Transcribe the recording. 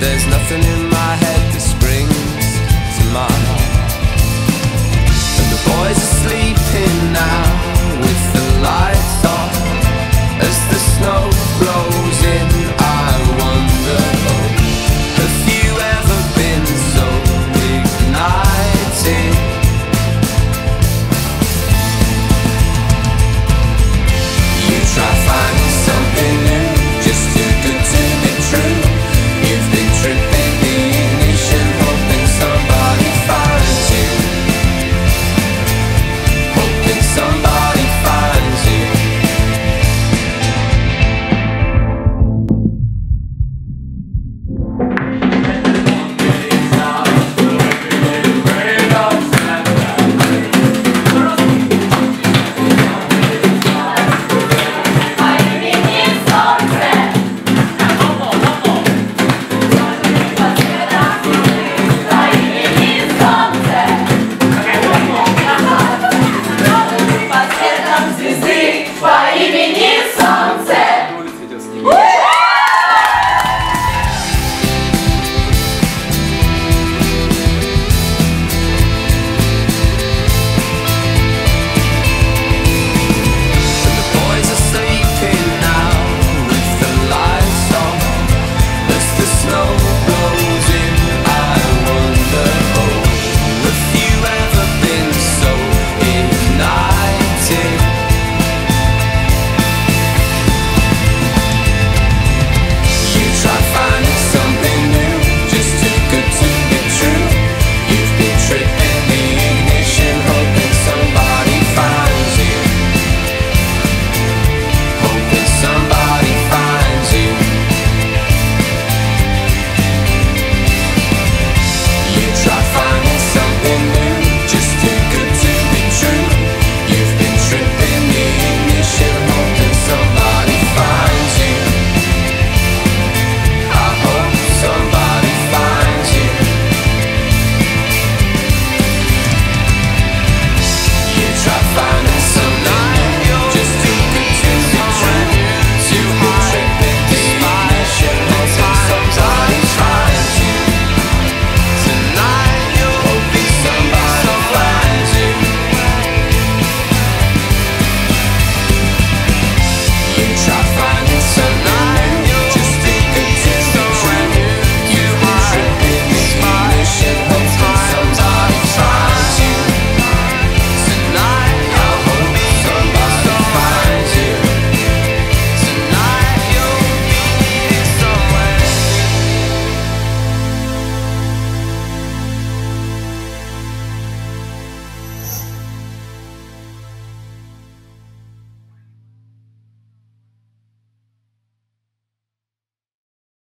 there's nothing in my head that springs to mind. And the boys are sleeping now with the lights off as the snow